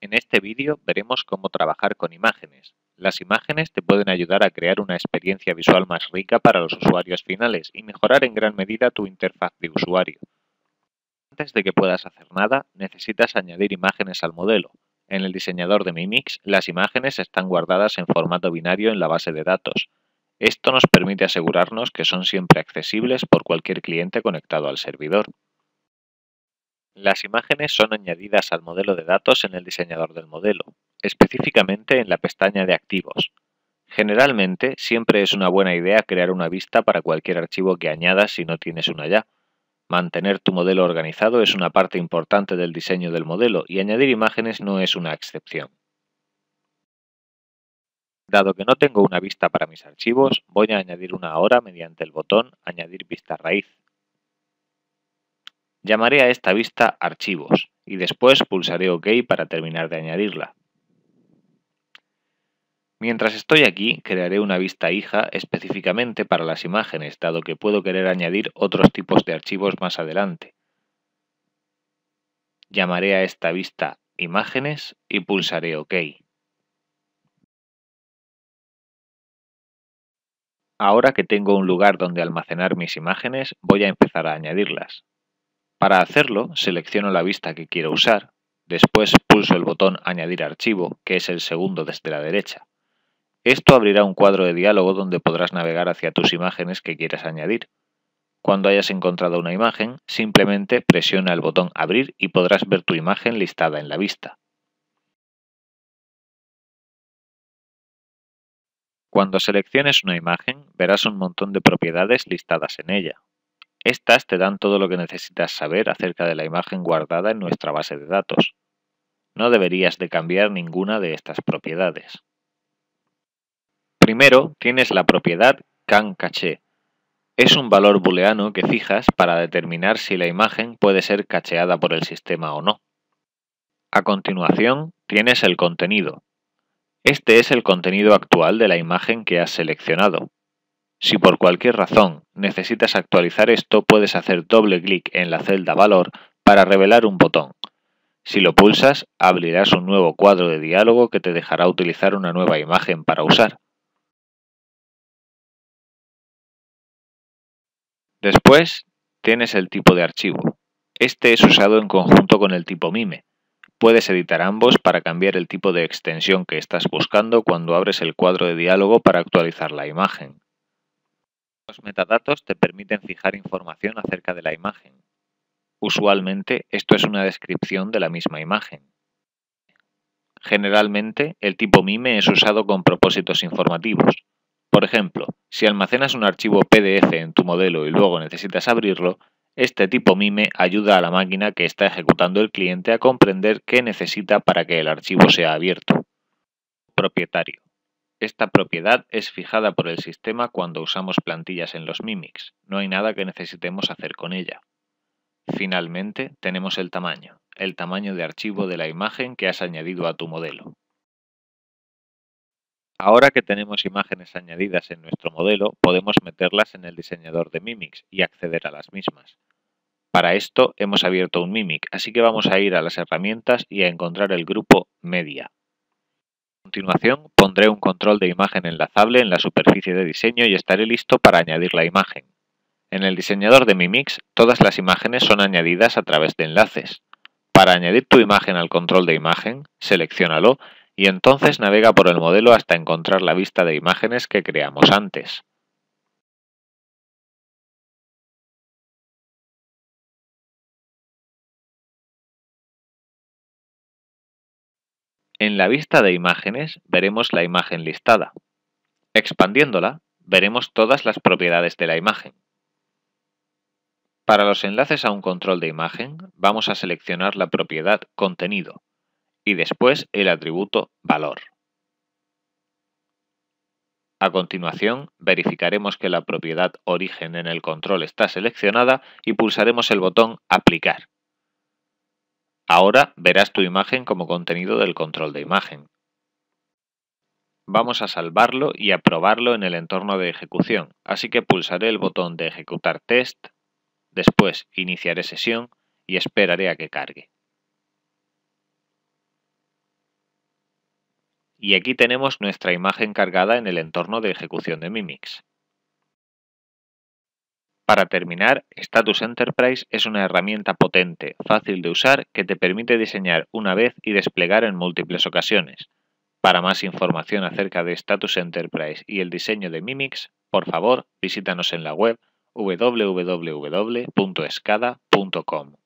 En este vídeo veremos cómo trabajar con imágenes. Las imágenes te pueden ayudar a crear una experiencia visual más rica para los usuarios finales y mejorar en gran medida tu interfaz de usuario. Antes de que puedas hacer nada, necesitas añadir imágenes al modelo. En el diseñador de Mimix, las imágenes están guardadas en formato binario en la base de datos. Esto nos permite asegurarnos que son siempre accesibles por cualquier cliente conectado al servidor. Las imágenes son añadidas al modelo de datos en el diseñador del modelo, específicamente en la pestaña de activos. Generalmente, siempre es una buena idea crear una vista para cualquier archivo que añadas si no tienes una ya. Mantener tu modelo organizado es una parte importante del diseño del modelo y añadir imágenes no es una excepción. Dado que no tengo una vista para mis archivos, voy a añadir una ahora mediante el botón Añadir vista raíz. Llamaré a esta vista Archivos y después pulsaré OK para terminar de añadirla. Mientras estoy aquí, crearé una vista hija específicamente para las imágenes, dado que puedo querer añadir otros tipos de archivos más adelante. Llamaré a esta vista Imágenes y pulsaré OK. Ahora que tengo un lugar donde almacenar mis imágenes, voy a empezar a añadirlas. Para hacerlo, selecciono la vista que quiero usar, después pulso el botón Añadir archivo, que es el segundo desde la derecha. Esto abrirá un cuadro de diálogo donde podrás navegar hacia tus imágenes que quieres añadir. Cuando hayas encontrado una imagen, simplemente presiona el botón Abrir y podrás ver tu imagen listada en la vista. Cuando selecciones una imagen, verás un montón de propiedades listadas en ella. Estas te dan todo lo que necesitas saber acerca de la imagen guardada en nuestra base de datos. No deberías de cambiar ninguna de estas propiedades. Primero, tienes la propiedad CanCache. Es un valor booleano que fijas para determinar si la imagen puede ser cacheada por el sistema o no. A continuación, tienes el contenido. Este es el contenido actual de la imagen que has seleccionado. Si por cualquier razón necesitas actualizar esto, puedes hacer doble clic en la celda Valor para revelar un botón. Si lo pulsas, abrirás un nuevo cuadro de diálogo que te dejará utilizar una nueva imagen para usar. Después, tienes el tipo de archivo. Este es usado en conjunto con el tipo MIME. Puedes editar ambos para cambiar el tipo de extensión que estás buscando cuando abres el cuadro de diálogo para actualizar la imagen. Los metadatos te permiten fijar información acerca de la imagen. Usualmente, esto es una descripción de la misma imagen. Generalmente, el tipo MIME es usado con propósitos informativos. Por ejemplo, si almacenas un archivo PDF en tu modelo y luego necesitas abrirlo, este tipo MIME ayuda a la máquina que está ejecutando el cliente a comprender qué necesita para que el archivo sea abierto. Propietario. Esta propiedad es fijada por el sistema cuando usamos plantillas en los Mimics. No hay nada que necesitemos hacer con ella. Finalmente, tenemos el tamaño, el tamaño de archivo de la imagen que has añadido a tu modelo. Ahora que tenemos imágenes añadidas en nuestro modelo, podemos meterlas en el diseñador de Mimics y acceder a las mismas. Para esto hemos abierto un Mimic, así que vamos a ir a las herramientas y a encontrar el grupo Media. Continuación, pondré un control de imagen enlazable en la superficie de diseño y estaré listo para añadir la imagen. En el diseñador de Mimix, todas las imágenes son añadidas a través de enlaces. Para añadir tu imagen al control de imagen, selecciónalo y entonces navega por el modelo hasta encontrar la vista de imágenes que creamos antes. En la vista de imágenes veremos la imagen listada. Expandiéndola, veremos todas las propiedades de la imagen. Para los enlaces a un control de imagen, vamos a seleccionar la propiedad Contenido y después el atributo Valor. A continuación, verificaremos que la propiedad Origen en el control está seleccionada y pulsaremos el botón Aplicar. Ahora verás tu imagen como contenido del control de imagen. Vamos a salvarlo y a probarlo en el entorno de ejecución, así que pulsaré el botón de Ejecutar test, después iniciaré sesión y esperaré a que cargue. Y aquí tenemos nuestra imagen cargada en el entorno de ejecución de Mimix. Para terminar, Status Enterprise es una herramienta potente, fácil de usar, que te permite diseñar una vez y desplegar en múltiples ocasiones. Para más información acerca de Status Enterprise y el diseño de Mimix, por favor, visítanos en la web www.escada.com.